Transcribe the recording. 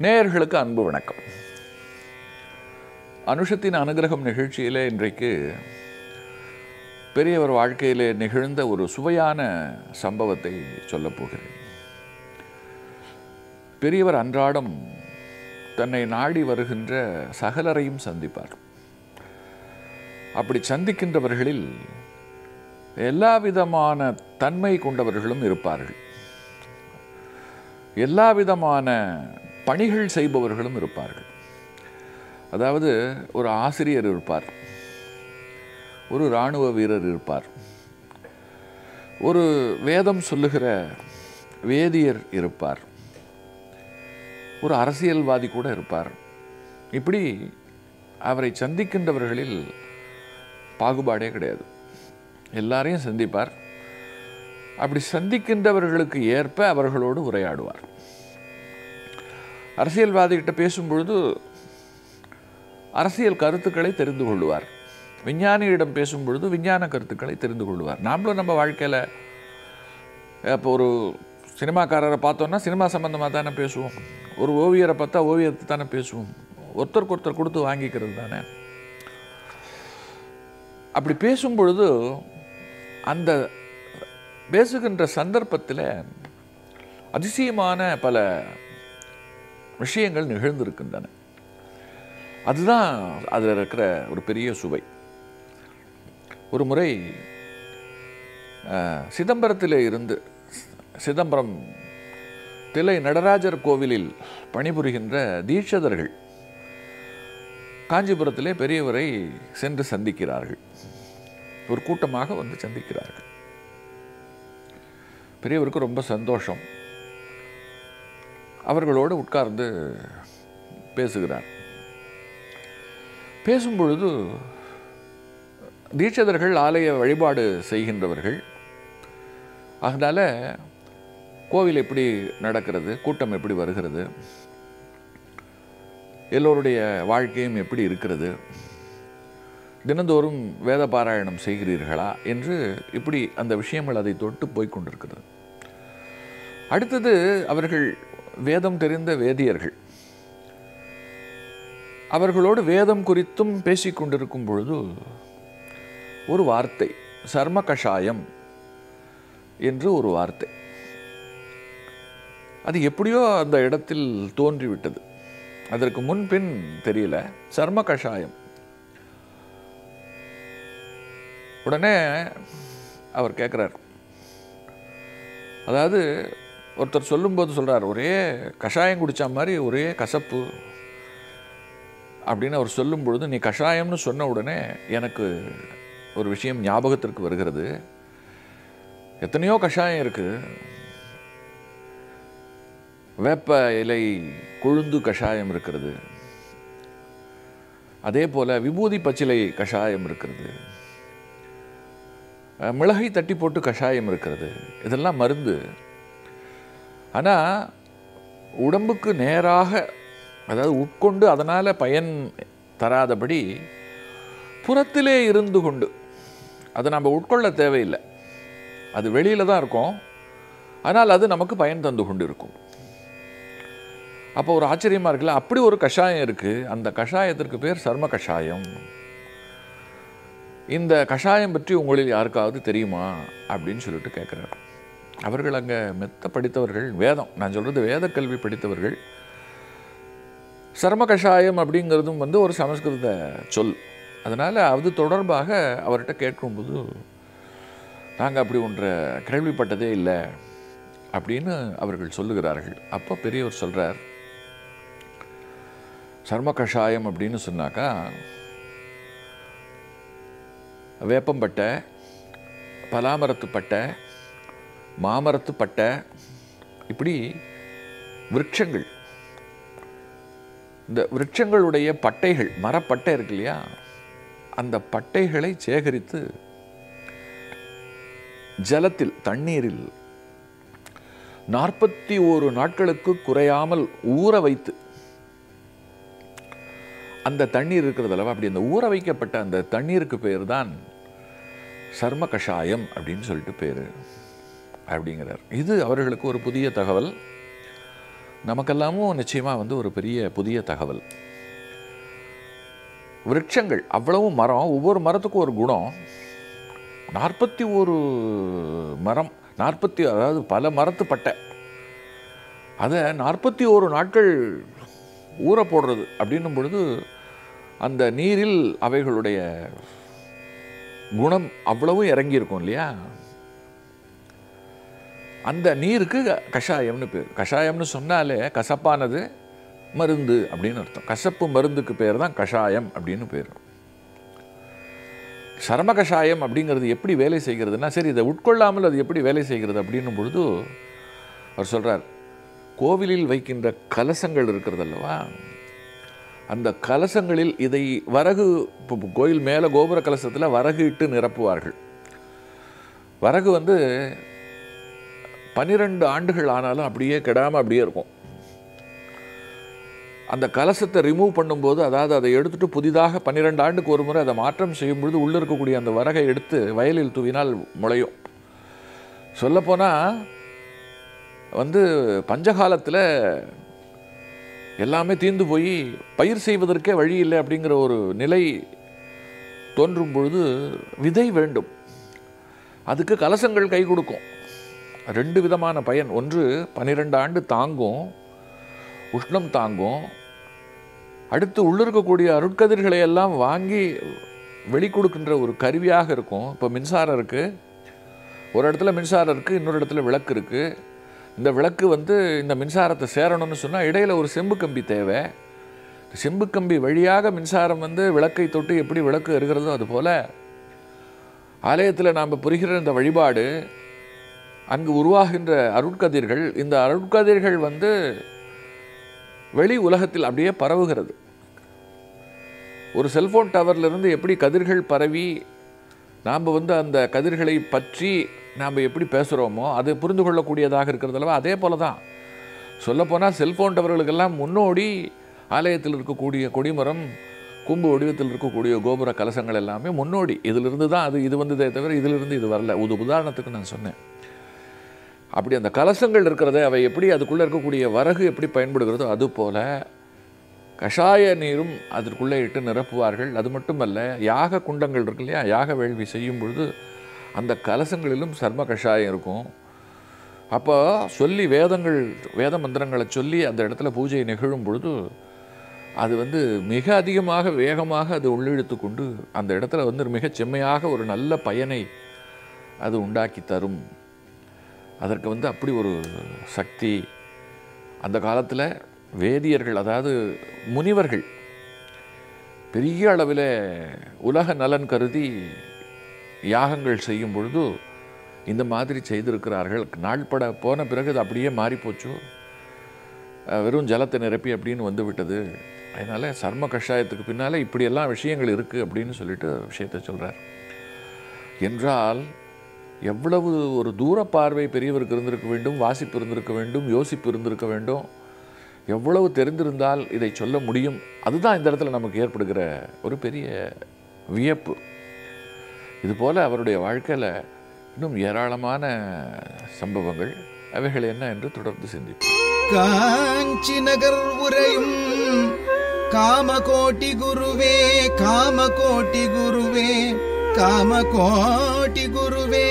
நேயர்களுக்கு அன்பு வணக்கம். அனுஷத்தின் அனுகிரகம் நிகழ்ச்சியிலே இன்றைக்கு பெரியவர் வாழ்க்கையிலே நிகழ்ந்த ஒரு சுவையான சம்பவத்தை சொல்லப் போகிறேன். பெரியவர் அன்றாடம் தன்னை நாடி வருகின்ற சகலரையும் சந்திப்பார். அப்படி சந்திக்கின்றவர்களில் எல்லா விதமான தன்மை கொண்டவர்களும் இருப்பார்கள். எல்லா விதமான பணிகள் செய்பவர்களும் இருப்பார்கள். அதாவது ஒரு ஆசிரியர் இருப்பார். ஒரு இராணுவ வீரர் இருப்பார். ஒரு வேதம் சொல்லுகிற வேதியர் இருப்பார். ஒரு அரசியல்வாதி கூட இருப்பார். இப்படி அவரை சந்திக்கின்றவர்களில் பாகுபாடே கிடையாது. எல்லாரையும் சந்திப்பார். அப்படி சந்திக்கின்றவர்களுக்கு ஏற்ப அவர்களோடு உரையாடுவார். அரசியல்வாதிகிட்ட பேசும்பொழுது அரசியல் கருத்துக்களை தெரிந்து கொள்வார் விஞ்ஞானியிடம் பேசும்பொழுது விஞ்ஞான கருத்துக்களை தெரிந்து கொள்வார் நாமளும் நம்ம வாழ்க்கையில் இப்போ ஒரு சினிமாக்காரரை பார்த்தோன்னா சினிமா சம்மந்தமாக தானே பேசுவோம். ஒரு ஓவியரை பார்த்தா ஓவியத்தை தானே பேசுவோம். ஒருத்தருக்கு ஒருத்தர் கொடுத்து வாங்கிக்கிறது தானே. அப்படி பேசும் பொழுது அந்த பேசுகின்ற சந்தர்ப்பத்தில் அதிசயமான பல விஷயங்கள் நிகழ்ந்திருக்கின்றன. அதுதான் அதில் இருக்கிற ஒரு பெரிய சுவை. ஒரு முறை அஹ், சிதம்பரத்திலே இருந்து சிதம்பரம் தில்லை நடராஜர் கோவிலில் பணிபுரிகின்ற தீட்சதர்கள் காஞ்சிபுரத்திலே பெரியவரை சென்று சந்திக்கிறார்கள். ஒரு கூட்டமாக வந்து சந்திக்கிறார்கள். பெரியவருக்கு ரொம்ப சந்தோஷம். அவர்களோடு உட்கார்ந்து பேசுகிறார். பேசும்பொழுது தீட்சதர்கள் ஆலய வழிபாடு செய்கின்றவர்கள். அதனால் கோவில் எப்படி நடக்கிறது கூட்டம் எப்படி வருகிறது எல்லோருடைய வாழ்க்கையும் எப்படி இருக்கிறது தினந்தோறும் வேத பாராயணம் செய்கிறீர்களா என்று இப்படி அந்த விஷயங்கள் அதை தொட்டு போய்க் கொண்டிருக்கிறது. அடுத்தது அவர்கள் வேதம் தெரிந்த வேதியர்கள். அவர்களோடு வேதம் குறித்தும் பேசிக்கொண்டிருக்கும் பொழுது ஒரு வார்த்தை சர்ம கஷாயம் என்று ஒரு வார்த்தை. அது எப்படியோ அந்த இடத்தில் தோன்றிவிட்டது. அதற்கு முன்பின் தெரியல சர்ம கஷாயம். உடனே அவர் கேட்குறார் அதாவது ஒருத்தர் சொல்லும்போது சொல்கிறார் ஒரே கஷாயம் குடித்த மாதிரி ஒரே கசப்பு. அப்படின்னு அவர் சொல்லும் பொழுது நீ கஷாயம்னு சொன்ன உடனே எனக்கு ஒரு விஷயம் ஞாபகத்திற்கு வருகிறது. எத்தனையோ கஷாயம் இருக்குது வேப்ப இலை கொழுந்து கஷாயம் இருக்கிறது. அதே போல் விபூதி பச்சிலை கஷாயம் இருக்கிறது. மிளகை தட்டி போட்டு கஷாயம் இருக்கிறது. இதெல்லாம் மருந்து. ஆனால் உடம்புக்கு நேராக அதாவது உட்கொண்டு அதனால் பயன் தராதபடி புறத்திலே இருந்து கொண்டு அதை நம்ம உட்கொள்ள தேவையில்லை. அது வெளியில் தான் இருக்கும். ஆனால் அது நமக்கு பயன் தந்து கொண்டு இருக்கும் அப்போ ஒரு ஆச்சரியமாக இருக்குல்ல? அப்படி ஒரு கஷாயம் இருக்குது அந்த கஷாயத்திற்கு பேர் சர்ம கஷாயம். இந்த கஷாயம் பற்றி உங்களில் யாருக்காவது தெரியுமா? அப்படின்னு சொல்லிட்டு கேட்குறாரு அவர்கள் அங்கே மெத்த படித்தவர்கள் வேதம் நான் சொல்கிறது வேத கல்வி படித்தவர்கள். சர்ம கஷாயம் அப்படிங்கிறதும் வந்து ஒரு சமஸ்கிருத சொல். அதனால் அது தொடர்பாக அவர்கிட்ட கேட்கும்போது நாங்கள் அப்படி ஒன்றை கேள்விப்பட்டதே இல்லை அப்படின்னு அவர்கள் சொல்லுகிறார்கள். அப்போ பெரியவர் சொல்கிறார் சர்ம கஷாயம் அப்படின்னு சொன்னாக்கா வேப்பம்பட்டை பலாமரத்து பட்டை மாமரத்து பட்டை இப்படி விருட்சங்கள். இந்த விருட்சங்களுடைய பட்டைகள் மரப்பட்டை இருக்கு இல்லையா அந்த பட்டைகளை சேகரித்து ஜலத்தில் தண்ணீரில் நாற்பத்தி ஓரு நாட்களுக்கு குறையாமல் ஊற வைத்து அந்த தண்ணீர் இருக்கிறது அளவு அப்படி அந்த ஊற வைக்கப்பட்ட அந்த தண்ணீருக்கு பேர் தான் சர்ம கஷாயம் அப்படின்னு சொல்லிட்டு பேர். அப்படிங்கிறார். இது அவர்களுக்கு ஒரு புதிய தகவல். நமக்கெல்லாமும் நிச்சயமாக வந்து ஒரு பெரிய புதிய தகவல். விருட்சங்கள் அவ்வளவு மரம் ஒவ்வொரு மரத்துக்கும் ஒரு குணம். நாற்பத்தி ஒரு மரம் நாற்பத்தி அதாவது பல மரத்து பட்டை. அதை நாற்பத்தி ஒரு நாட்கள் ஊற போடுறது அப்படின்னும் பொழுது அந்த நீரில் அவைகளுடைய குணம் அவ்வளவும் இறங்கியிருக்கும் இல்லையா? அந்த நீருக்கு கஷாயம்னு பேர். கஷாயம்னு சொன்னாலே கசப்பானது மருந்து அப்படின்னு அர்த்தம். கசப்பு மருந்துக்கு பேர் தான் கஷாயம் அப்படின்னு பேர். சரம கஷாயம் அப்படிங்கிறது எப்படி வேலை செய்கிறதுனா சரி இதை உட்கொள்ளாமல் அது எப்படி வேலை செய்கிறது அப்படின்னும் பொழுது அவர் சொல்கிறார் கோவிலில் வைக்கின்ற கலசங்கள் இருக்கிறதல்லவா? அந்த கலசங்களில் இதை வரகு இப்போ கோயில் மேலே கோபுர கலசத்தில் வரகு இட்டு நிரப்புவார்கள். வரகு வந்து பன்னிரெண்டு ஆண்டுகள் ஆனாலும் அப்படியே கெடாமல் அப்படியே இருக்கும். அந்த கலசத்தை ரிமூவ் பண்ணும்போது அதாவது அதை எடுத்துட்டு புதிதாக பன்னிரெண்டு ஆண்டுக்கு ஒரு முறை அதை மாற்றம் செய்யும் பொழுது உள்ளே இருக்கக்கூடிய அந்த வரகை எடுத்து வயலில் தூவினால் முளையும். சொல்லப்போனால் வந்து பஞ்சகாலத்தில் எல்லாமே தீர்ந்து போய் பயிர் செய்வதற்கே வழி இல்லை அப்படிங்கிற ஒரு நிலை தோன்றும் பொழுது விதை வேண்டும். அதுக்கு கலசங்கள் கை கொடுக்கும். ரெண்டு விதமான பயன். ஒன்று பன்னிரெண்டு ஆண்டு தாங்கும் உஷ்ணம் தாங்கும். அடுத்து உள்ளிருக்கக்கூடிய அருட்கதிர்களை எல்லாம் வாங்கி வெளி கொடுக்கின்ற ஒரு கருவியாக இருக்கும். இப்போ மின்சாரம் இருக்குது ஒரு இடத்துல மின்சாரம் இருக்குது இன்னொரு இடத்துல விளக்கு இருக்குது இந்த விளக்கு வந்து இந்த மின்சாரத்தை சேரணும்னு சொன்னால் இடையில் ஒரு செம்பு கம்பி தேவை. செம்பு கம்பி வழியாக மின்சாரம் வந்து விளக்கை தொட்டு எப்படி விளக்கு இருக்கிறதோ அதுபோல் ஆலயத்தில் நாம் புரிகிற இந்த வழிபாடு அங்கு உருவாகின்ற அருட்கதிர்கள் இந்த அருட்கதிர்கள் வந்து வெளி உலகத்தில் அப்படியே பரவுகிறது. ஒரு செல்ஃபோன் டவர்லேருந்து எப்படி கதிர்கள் பரவி நாம் வந்து அந்த கதிர்களை பற்றி நாம் எப்படி பேசுகிறோமோ அது புரிந்து கொள்ளக்கூடியதாக இருக்கிறது அதே போல தான் சொல்லப்போனால் செல்ஃபோன் டவர்களுக்கெல்லாம் முன்னோடி ஆலயத்தில் இருக்கக்கூடிய கொடிமரம் கும்பு வடிவத்தில் இருக்கக்கூடிய கோபுர கலசங்கள் எல்லாமே முன்னோடி. இதிலிருந்து தான் அது இது வந்ததே தவிர இதிலிருந்து இது வரல. ஒரு உதாரணத்துக்கு நான் சொன்னேன். அப்படி அந்த கலசங்கள் இருக்கிறத அவை எப்படி அதுக்குள்ளே இருக்கக்கூடிய வரகு எப்படி பயன்படுகிறதோ அது போல கஷாய நீரும் அதற்குள்ளே இட்டு நிரப்புவார்கள். அது மட்டுமல்ல யாக குண்டங்கள் இருக்கு இல்லையா? யாக வேள்வி செய்யும் பொழுது அந்த கலசங்களிலும் சர்ம கஷாயம் இருக்கும். அப்போ சொல்லி வேதங்கள் வேத மந்திரங்களை சொல்லி அந்த இடத்துல பூஜை நிகழும் பொழுது அது வந்து மிக அதிகமாக வேகமாக அது உள்ளிழுத்து கொண்டு அந்த இடத்துல வந்து மிகச் செம்மையாக ஒரு நல்ல பயனை அது உண்டாக்கி தரும். அதற்கு வந்து அப்படி ஒரு சக்தி அந்த காலத்தில் வேதியர்கள் அதாவது முனிவர்கள் பெரிய அளவில் உலக நலன் கருதி யாகங்கள் செய்யும் பொழுது இந்த மாதிரி செய்திருக்கிறார்கள். நாள்பட போன பிறகு அது அப்படியே மாறிப்போச்சு. வெறும் ஜலத்தை நிரப்பி அப்படின்னு வந்து விட்டது அதனால் சர்ம கஷாயத்துக்கு பின்னால் இப்படியெல்லாம் விஷயங்கள் இருக்குது அப்படின்னு சொல்லிட்டு விஷயத்தை சொல்கிறார் என்றால் எவ்வளவு ஒரு தூர பார்வை பெரியவருக்கு இருந்திருக்க வேண்டும் வாசிப்பு இருந்திருக்க வேண்டும் யோசிப்பு இருந்திருக்க வேண்டும். எவ்வளவு தெரிந்திருந்தால் இதை சொல்ல முடியும். அதுதான் இந்த இடத்துல நமக்கு ஏற்படுகிற ஒரு பெரிய வியப்பு. இதுபோல் அவருடைய வாழ்க்கையில் இன்னும் ஏராளமான சம்பவங்கள். அவைகள் என்ன என்று தொடர்ந்து சிந்திப்போம். காஞ்சி நகர் உரையும் காமகோட்டி குருவே காமகோட்டி குருவே காமகோட்டி குருவே.